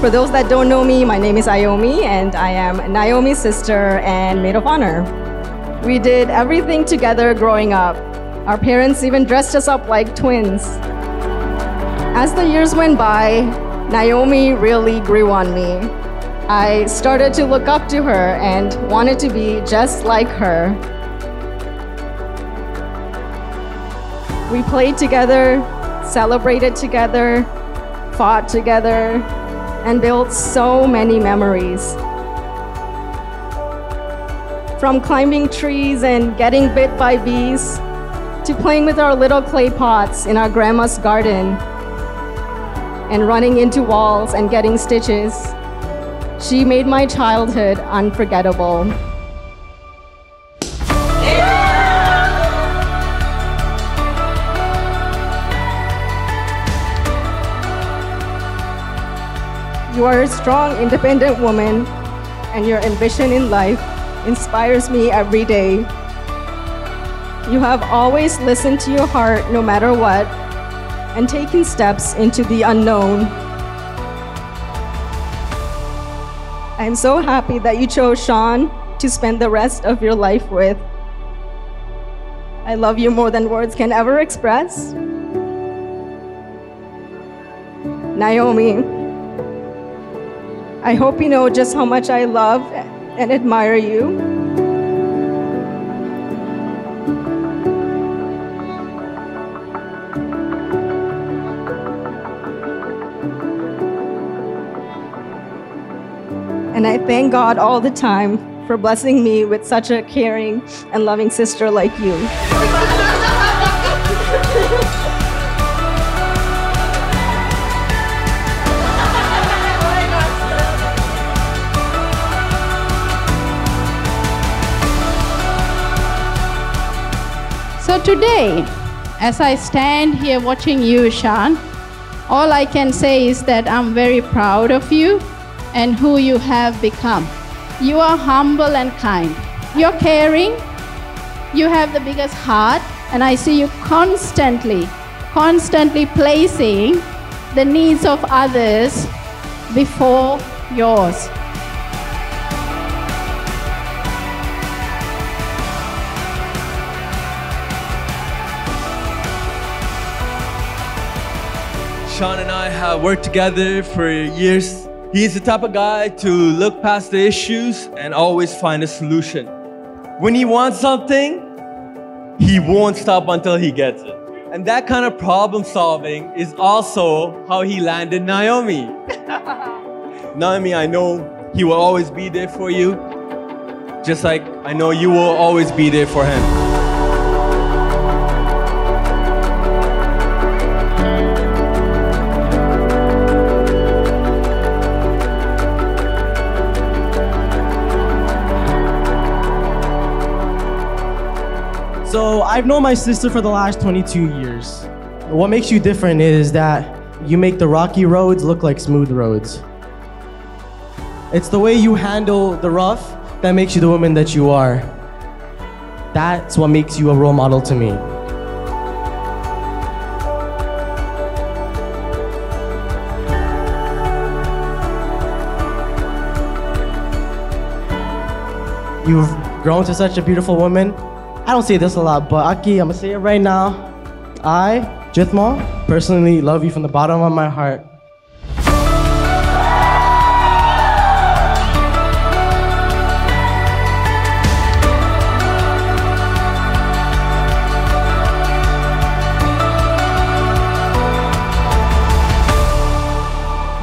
for those that don't know me, my name is Ayomi, and I am Nayomi's sister and maid of honor. We did everything together growing up. Our parents even dressed us up like twins. As the years went by, Nayomi really grew on me. I started to look up to her and wanted to be just like her. We played together, celebrated together, fought together, and built so many memories. From climbing trees and getting bit by bees, to playing with our little clay pots in our grandma's garden, and running into walls and getting stitches. She made my childhood unforgettable. You are a strong, independent woman, and your ambition in life inspires me every day. You have always listened to your heart no matter what, and taken steps into the unknown. I'm so happy that you chose Shan to spend the rest of your life with. I love you more than words can ever express. Nayomi, I hope you know just how much I love and admire you. And I thank God all the time for blessing me with such a caring and loving sister like you. So today, as I stand here watching you, Shan, all I can say is that I'm very proud of you and who you have become. You are humble and kind. You're caring. You have the biggest heart, and I see you constantly, constantly placing the needs of others before yours. Shan and I have worked together for years. He's the type of guy to look past the issues and always find a solution. When he wants something, he won't stop until he gets it. And that kind of problem solving is also how he landed Nayomi. Nayomi, I know he will always be there for you, just like I know you will always be there for him. I've known my sister for the last 22 years. What makes you different is that you make the rocky roads look like smooth roads. It's the way you handle the rough that makes you the woman that you are. That's what makes you a role model to me. You've grown to such a beautiful woman. I don't say this a lot, but Aki, I'm gonna say it right now. I, Jithmal, personally love you from the bottom of my heart.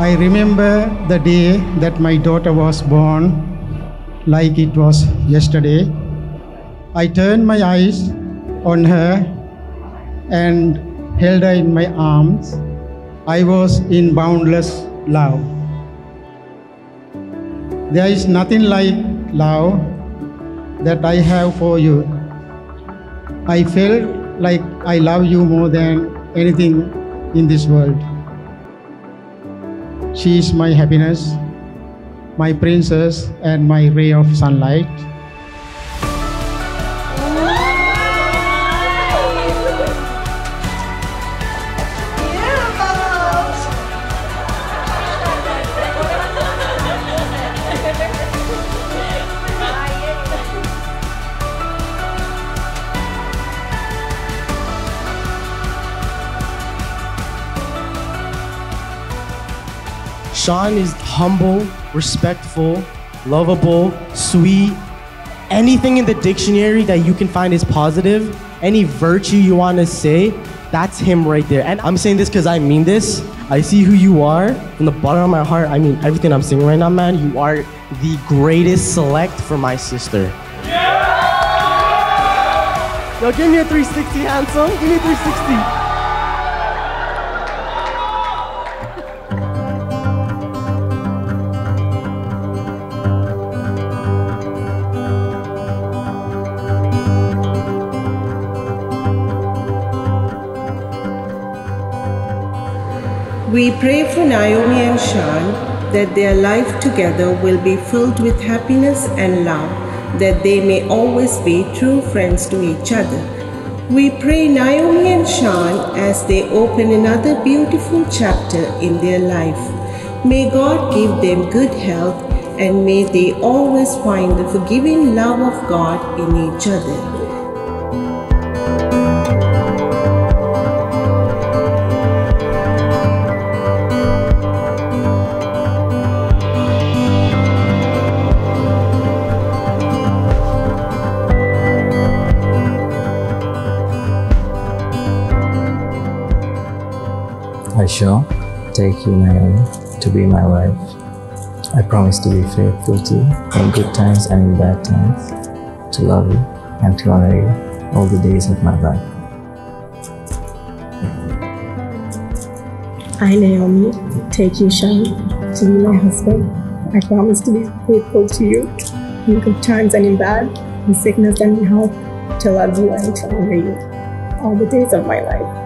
I remember the day that my daughter was born like it was yesterday. I turned my eyes on her and held her in my arms. I was in boundless love. There is nothing like love that I have for you. I felt like I love you more than anything in this world. She is my happiness, my princess, and my ray of sunlight. Shan is humble, respectful, lovable, sweet. Anything in the dictionary that you can find is positive, any virtue you want to say, that's him right there. And I'm saying this because I mean this. I see who you are from the bottom of my heart. I mean everything I'm saying right now, man. You are the greatest select for my sister. Yeah! Yo, give me a 360, handsome. Give me a 360. We pray for Nayomi and Shan that their life together will be filled with happiness and love, that they may always be true friends to each other. We pray Nayomi and Shan as they open another beautiful chapter in their life. May God give them good health and may they always find the forgiving love of God in each other. I shall take you, Nayomi, to be my wife. I promise to be faithful to you in good times and in bad times, to love you and to honor you all the days of my life. I, Nayomi, take you, Shan, to be my husband. I promise to be faithful to you in good times and in bad, in sickness and in health, to love you and to honor you all the days of my life.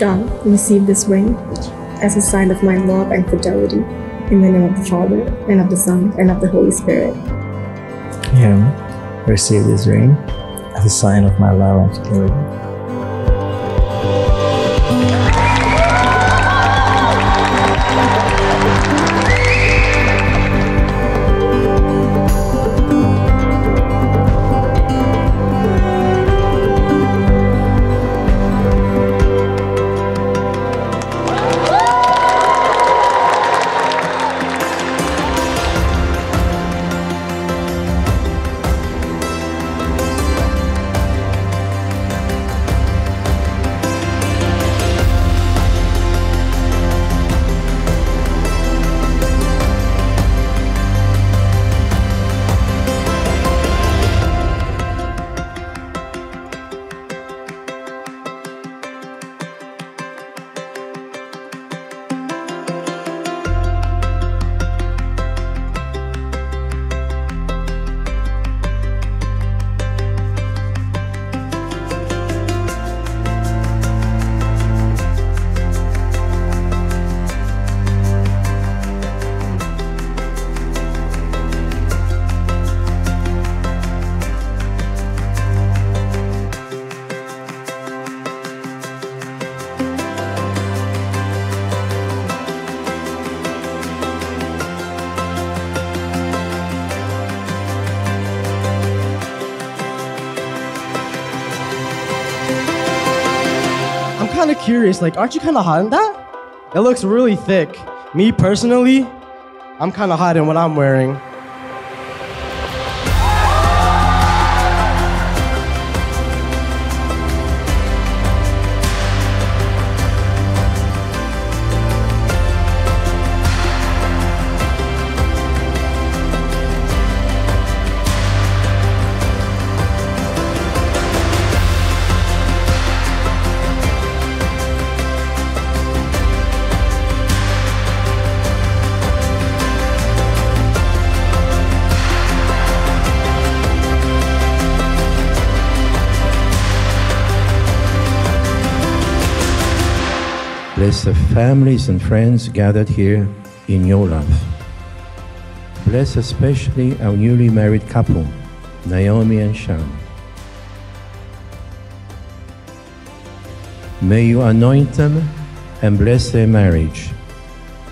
Shan, receive this ring as a sign of my love and fidelity in the name of the Father, and of the Son, and of the Holy Spirit. Him, receive this ring as a sign of my love and fidelity. Kind of curious, like, aren't you kind of hot in that? It looks really thick. Me personally, I'm kind of hot in what I'm wearing. Bless the families and friends gathered here in your love. Bless especially our newly married couple, Nayomi and Shan. May you anoint them and bless their marriage,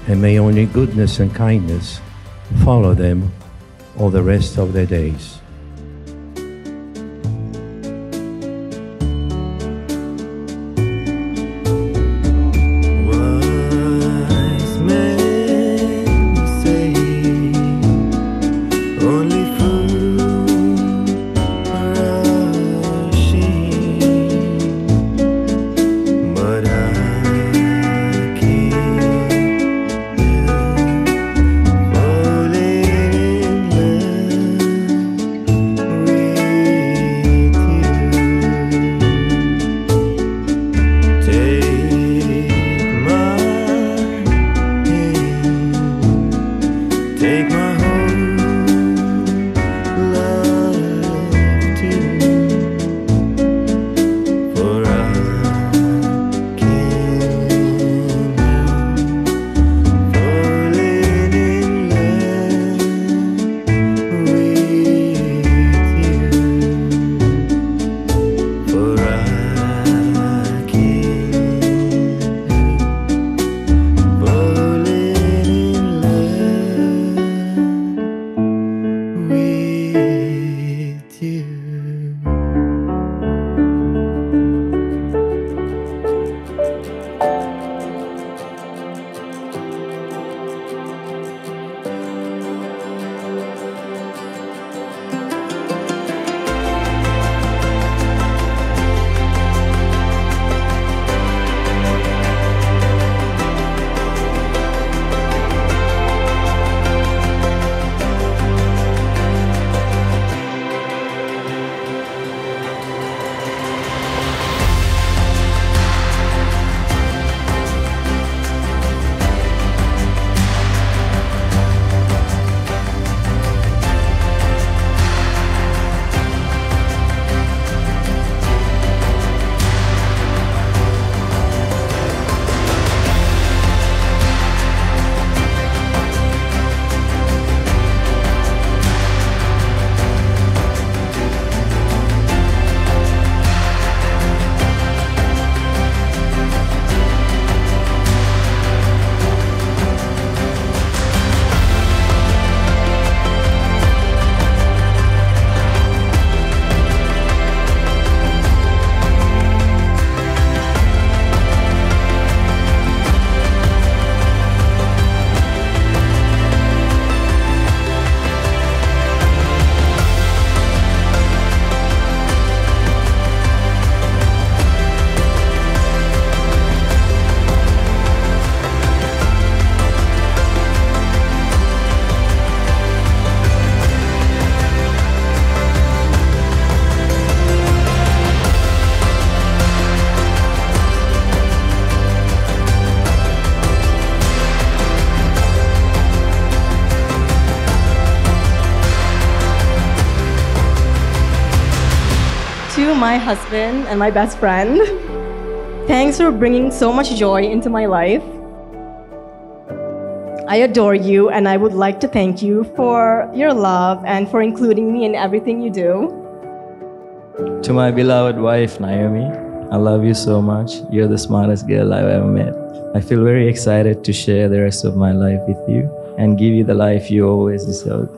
and may only goodness and kindness follow them all the rest of their days. My husband and my best friend. Thanks for bringing so much joy into my life. I adore you, and I would like to thank you for your love and for including me in everything you do. To my beloved wife, Nayomi, I love you so much. You're the smartest girl I've ever met. I feel very excited to share the rest of my life with you and give you the life you always deserved.